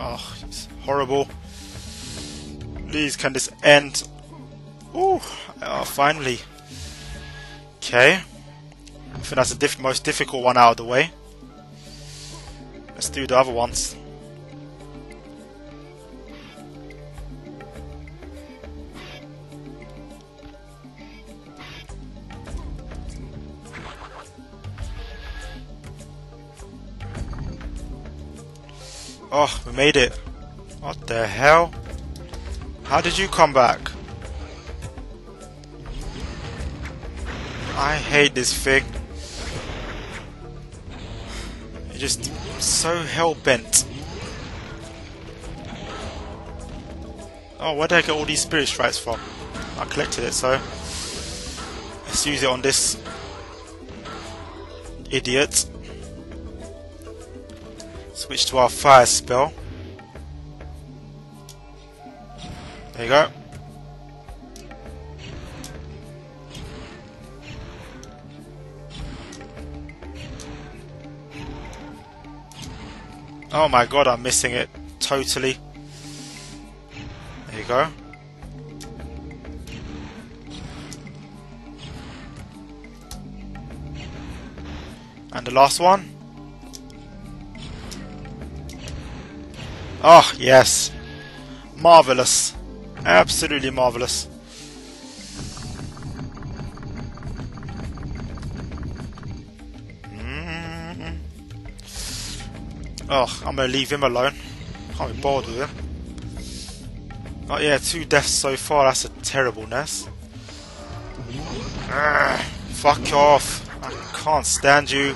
Oh, it's horrible. Please, can this end? Ooh, oh, finally. Okay. I think that's the diff most difficult one out of the way. Let's do the other ones. Oh, we made it. What the hell? How did you come back? I hate this thing. It's just so hell-bent. Oh, where did I get all these spirit strikes from? I collected it, so... Let's use it on this... Idiot. Switch to our fire spell. There you go. Oh my god, I'm missing it totally. There you go. And the last one. Oh, yes. Marvellous. Absolutely marvellous. Mm. Oh, I'm gonna leave him alone. Can't be bored with him. Oh yeah, two deaths so far, that's a terribleness. Urgh, fuck off. I can't stand you.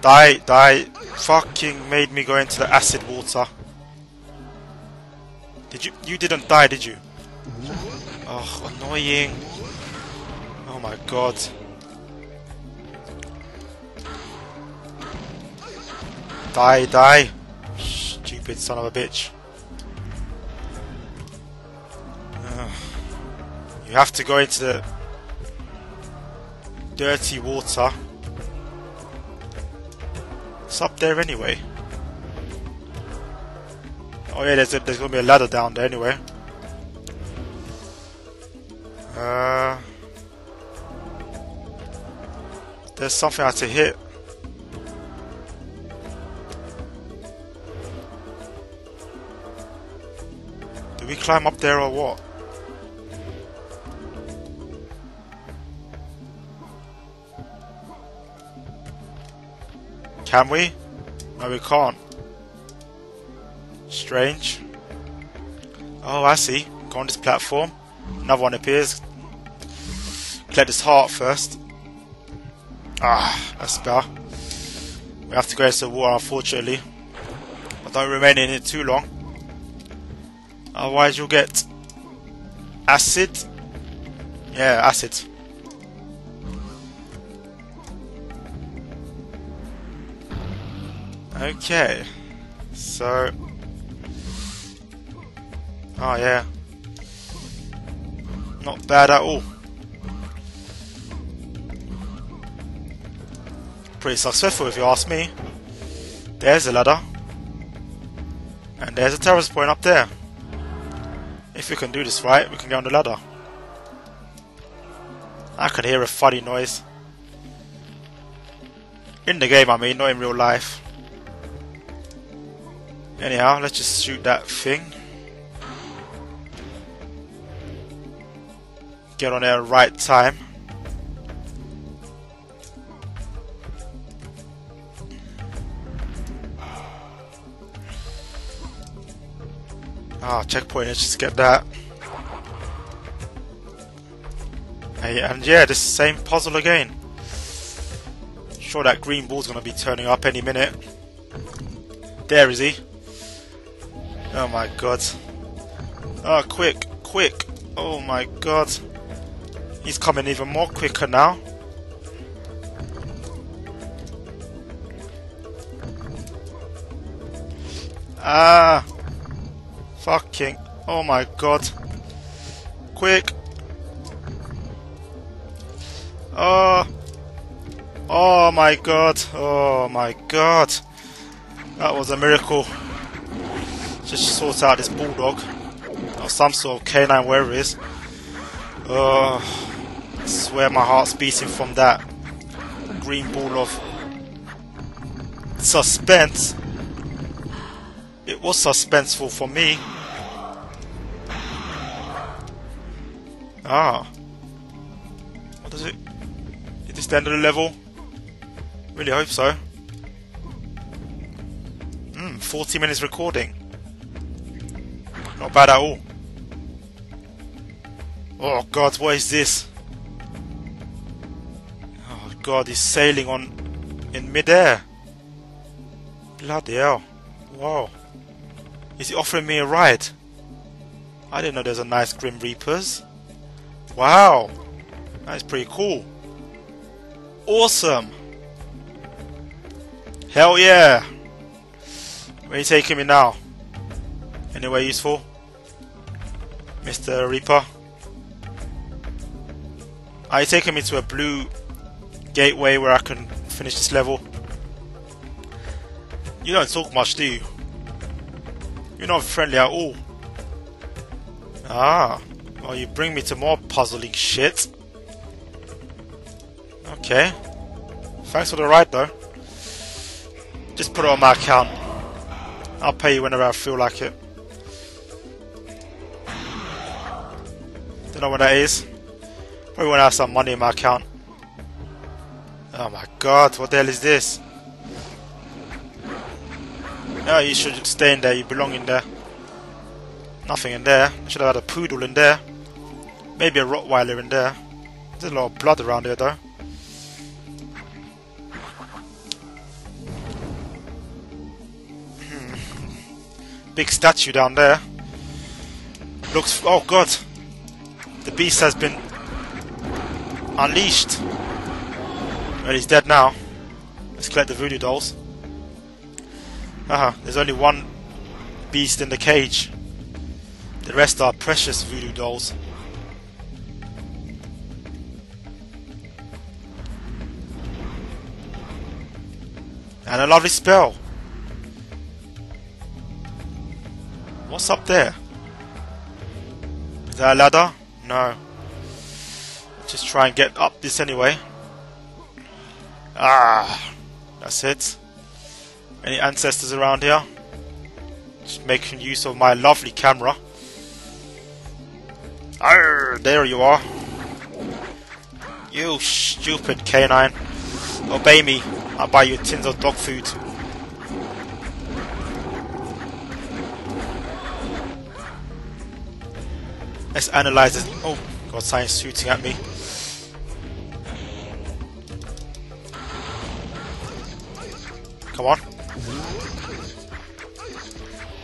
Die, die fucking made me go into the acid water. Did you? You didn't die, did you? Oh, annoying. Oh my god. Die, die. Stupid son of a bitch. you have to go into the dirty water. It's up there anyway. Oh yeah, there's, a, there's gonna be a ladder down there anyway. Uh, there's something I have to hit. Do we climb up there or what? Can we? No, we can't. Strange. Oh, I see. Go on this platform. Another one appears. Collect this heart first. Ah, that's better. We have to go into the water, unfortunately. But don't remain in it too long. Otherwise, you'll get acid. Yeah, acid. Okay, so... Oh yeah. Not bad at all. Pretty successful if you ask me. There's a ladder. And there's a terrace point up there. If we can do this right, we can get on the ladder. I can hear a funny noise. In the game, I mean, not in real life. Anyhow, let's just shoot that thing. Get on there right time. Ah, checkpoint, let's just get that. Hey, and yeah, this same puzzle again. Sure that green ball's gonna be turning up any minute. There is he. Oh my god. Oh, quick, quick. Oh my god. He's coming even more quicker now. Ah. Fucking. Oh my god. Quick. Oh. Oh my god. Oh my god. That was a miracle. Just sort out this bulldog. Or some sort of canine, wherever it is. Oh, I swear my heart's beating from that green ball of suspense. It was suspenseful for me. Ah. What is it? Is this the end of the level? Really hope so. Hmm, 40 minutes recording. Not bad at all. Oh god, what is this? Oh god, he's sailing on in midair. Bloody hell. Wow. Is he offering me a ride? I didn't know there's a nice Grim Reapers. Wow. That's pretty cool. Awesome. Hell yeah. Where are you taking me now? Anywhere useful? Mr. Reaper? Are you taking me to a blue gateway where I can finish this level? You don't talk much, do you? You're not friendly at all. Ah, well you bring me to more puzzling shit. Okay. Thanks for the ride though. Just put it on my account. I'll pay you whenever I feel like it. Don't know what that is. Probably want to have some money in my account. Oh my god, what the hell is this? Yeah, you should stay in there, you belong in there. Nothing in there. I should have had a poodle in there. Maybe a Rottweiler in there. There's a lot of blood around here though. Hmm. Big statue down there. Looks... Oh god! The beast has been unleashed. Well, he's dead now. Let's collect the voodoo dolls. Haha, there's only one beast in the cage. The rest are precious voodoo dolls. And a lovely spell. What's up there? Is that a ladder? No. Just try and get up this anyway. Ah, that's it. Any ancestors around here? Just making use of my lovely camera. Arr, there you are. You stupid canine. Obey me. I'll buy you tins of dog food. Let's analyze this. Oh, God, science shooting at me. Come on.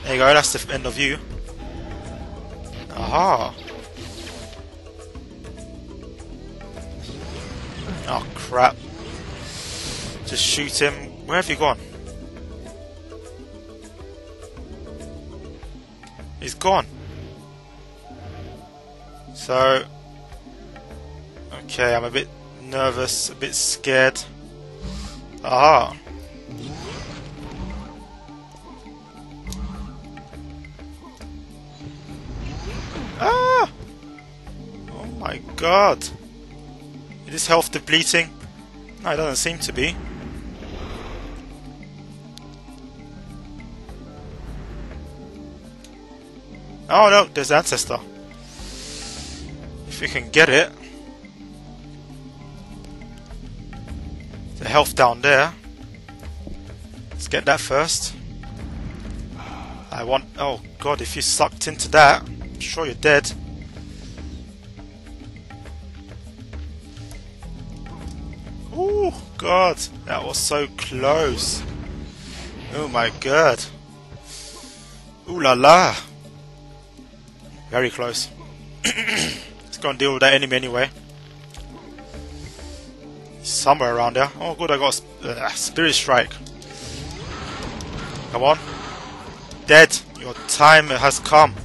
There you go, that's the end of you. Aha! Oh crap. Just shoot him. Where have you gone? He's gone. So... Okay, I'm a bit nervous, a bit scared. Aha! Ah! Oh my god! Is this health depleting? No, it doesn't seem to be. Oh no, there's Ancestor. If we can get it. The health down there. Let's get that first. I want... Oh god, if you sucked into that, I'm sure you're dead. Oh god, that was so close. Oh my god. Ooh la la. Very close. Let's go and deal with that enemy anyway. Somewhere around there. Oh good, I got uh, Spirit Strike. Come on. Dead. Your time has come.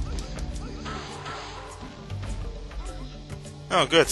Oh good.